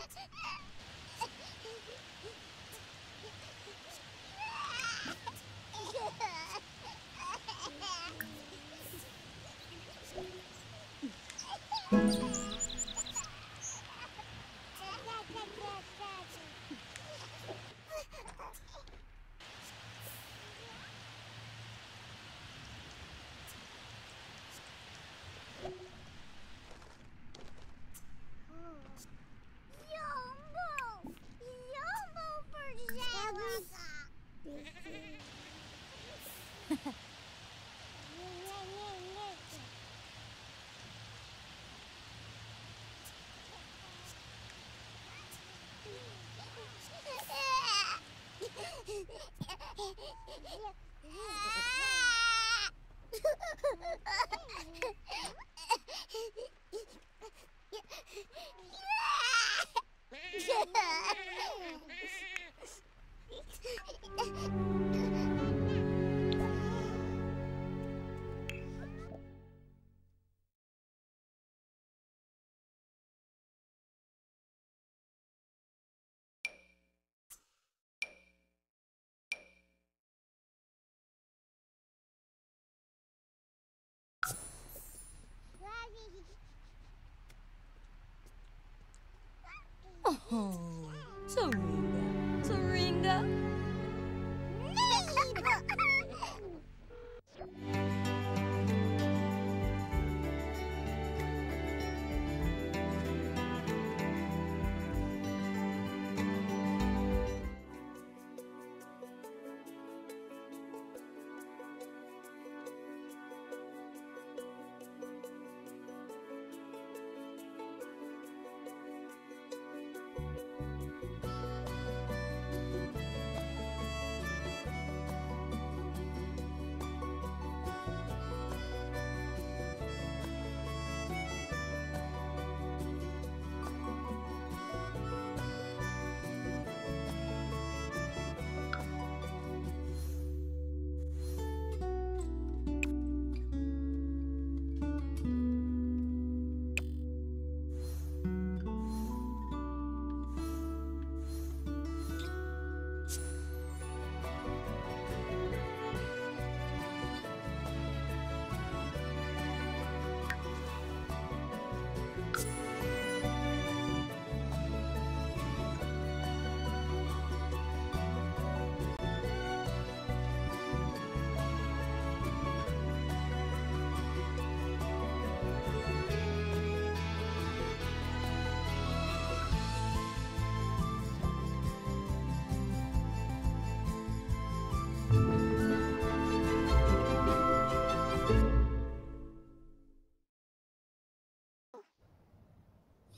Jumbo! Jumbo verzamelen! Hmm. Oh, Taringa,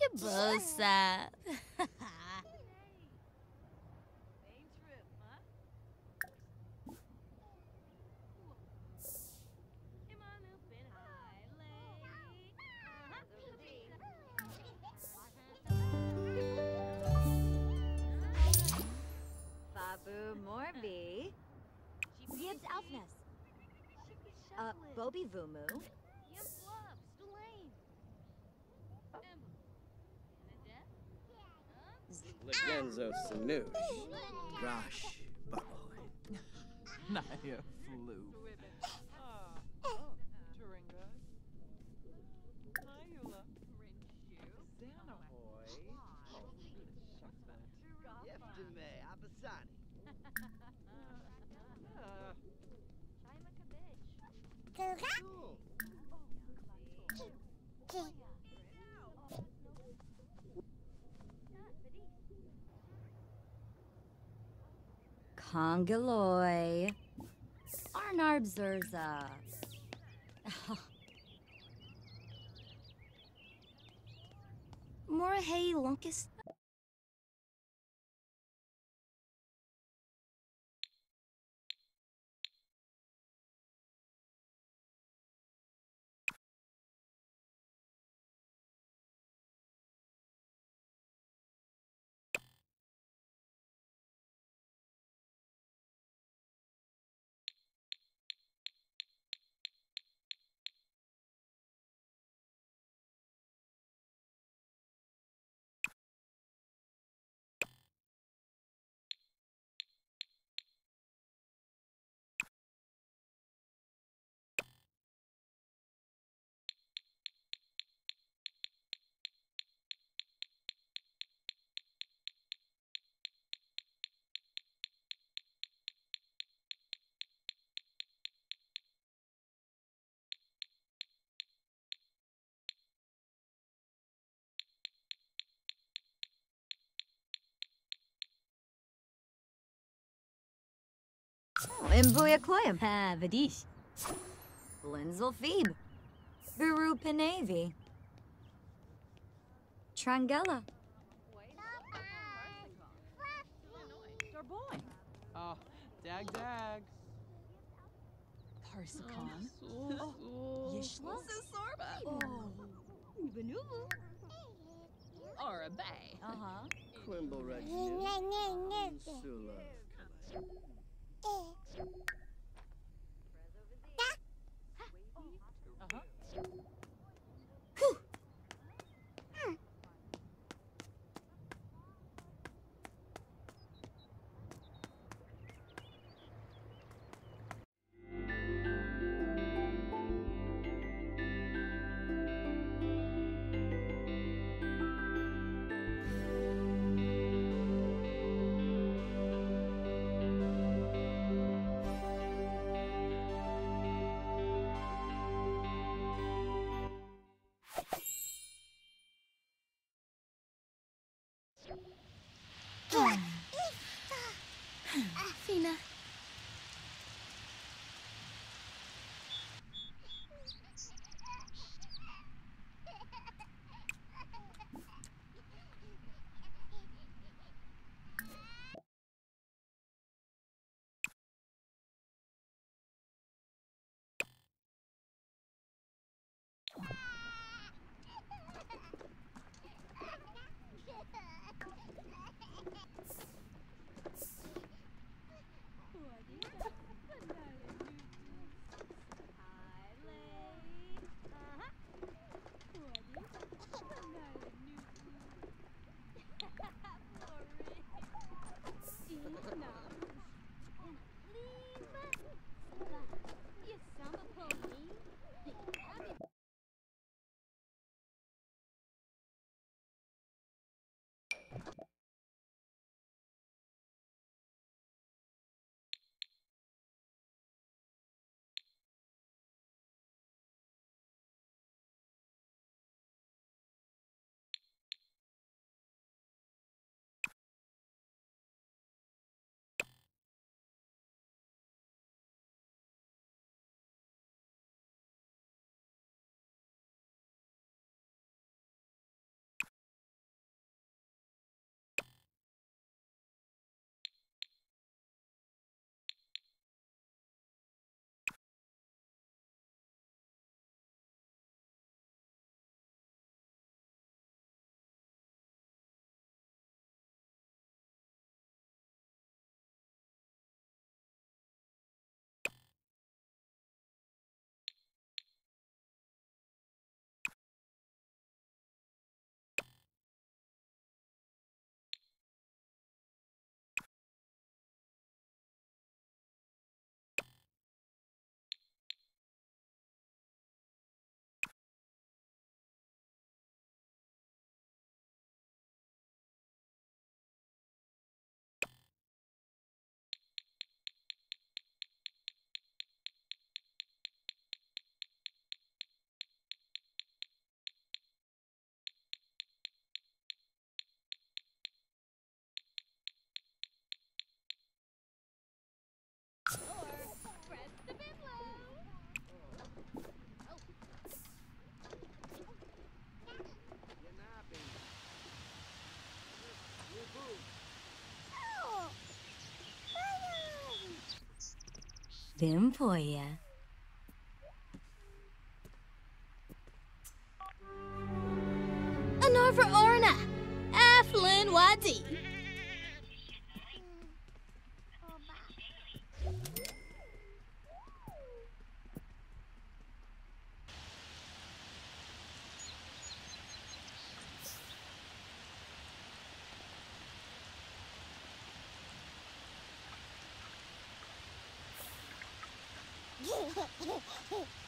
Yabosa. Babu Morbi. Gibbs Alfness. Uh, Bobby Vumu. Legenzo Sanoosh. Gosh, Baboy. Naya flew. Congoloy. Arnarb Zurza. Morahei. Imbuya Kloyam. Ha, Vadish. Linzel Phoebe. Guru Panavi. Trangella. Darboy. Oh, dag dag. Parsicon. Oh, Yishla. Sorba. Oh. Ubanubu. Arabe. Uh-huh. Quimble Rex. Sula. Thank you. Fina. Bimpoya. Anarva Orna. Aflin Wadi. Ha, ha, ha, ha, ha.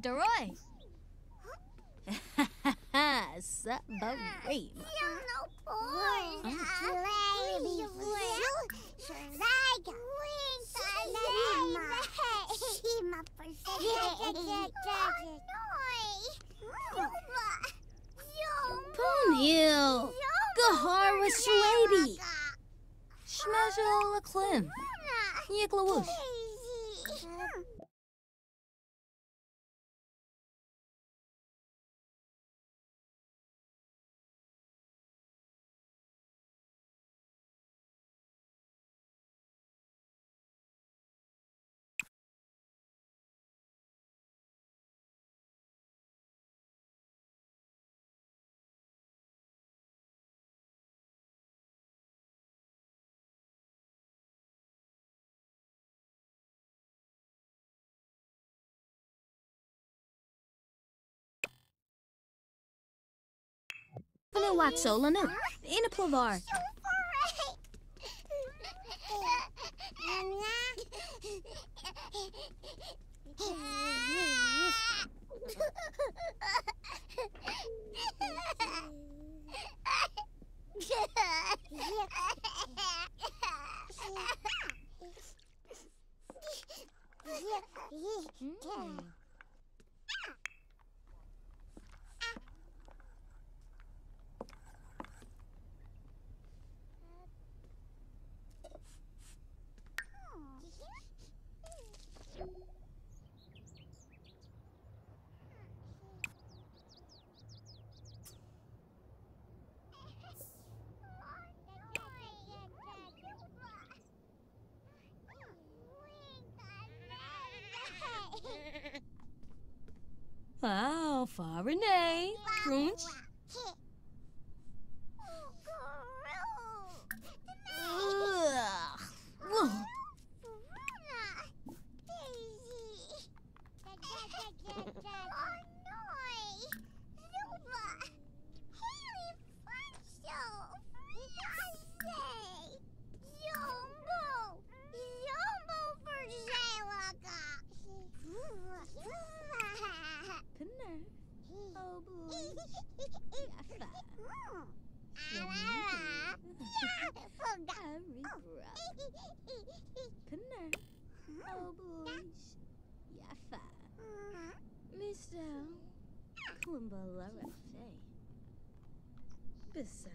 Deroy. Submarine. no boys. Baby Shalaga. Shima Punil. Gahar was Shwabi. Shmajal Не Никлауш! Klim. Yiklawush. Panawax Solanu. Inaplavar. Mm. Oh, Farinay. Crunch. Kumbalara Fay. Bisa.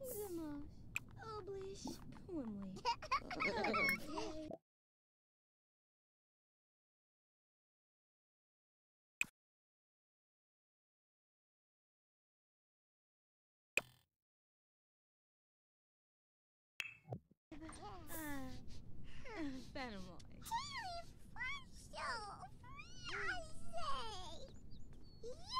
Gamos. Oblish. Pumli. Fanamoy.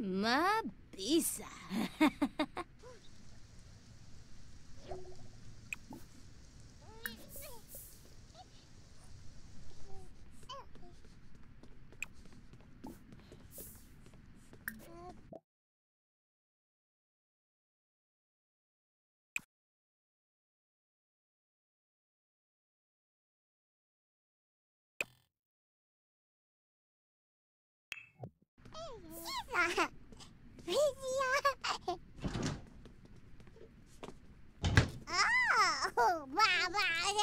Mabisa. 飞机呀、啊！啊、爸爸呀！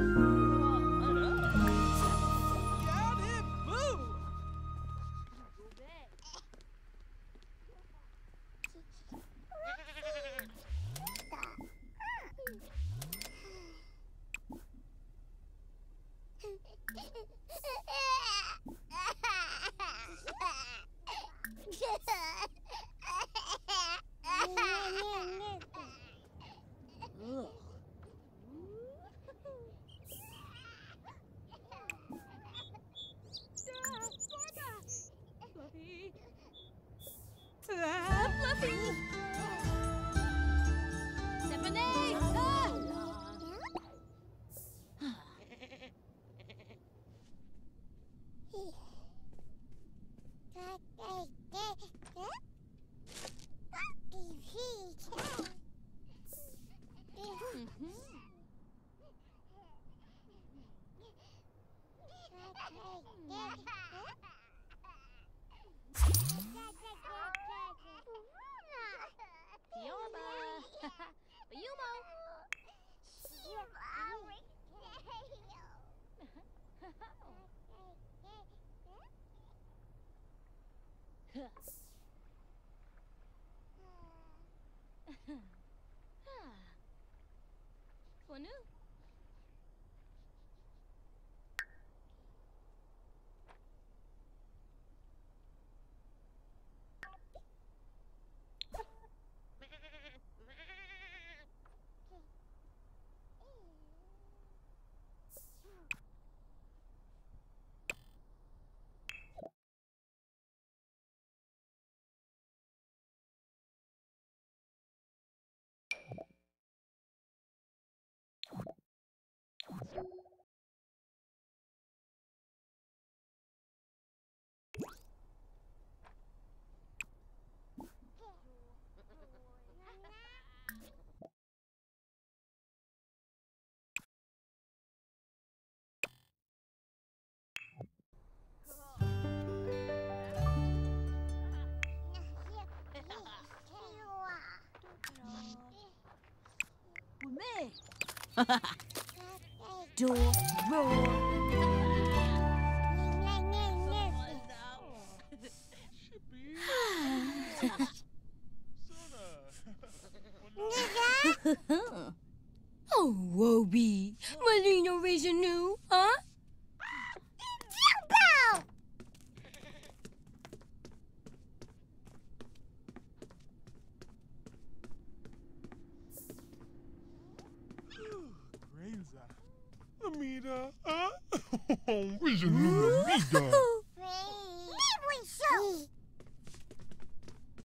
Fluffy. Fluffy. Me. Door roar. Oh, Wobie. Malino raising new, huh? Oh, Vision Amida.